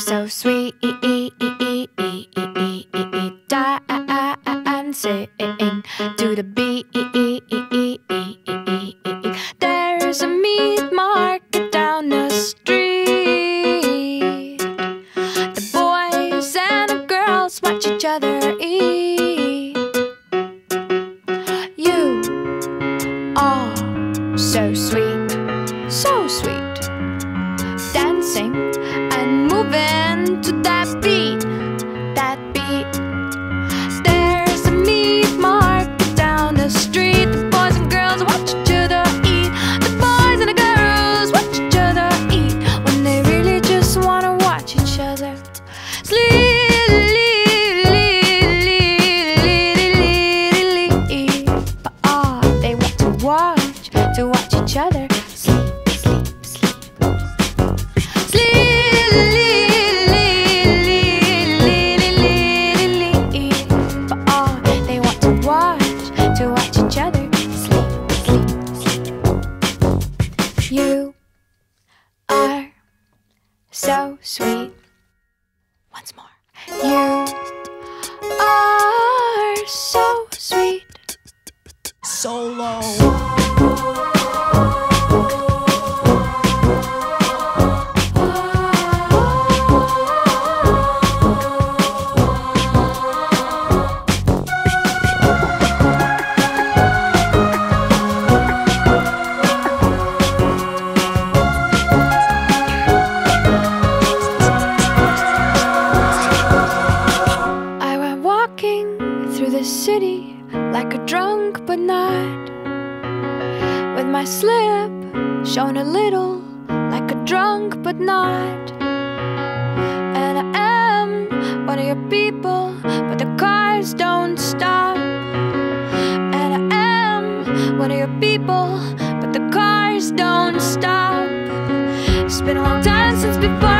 So sweet dancing to the beat. together. Sleep, sleep, sleep. Sleep, But all they want to watch, to watch each other. Sleep, sleep, sleep. You are so sweet. solo. drunk but not. With my slip shown a little, like a drunk but not. And I am one of your people, but the cars don't stop. And I am one of your people, but the cars don't stop. It's been a long time since before.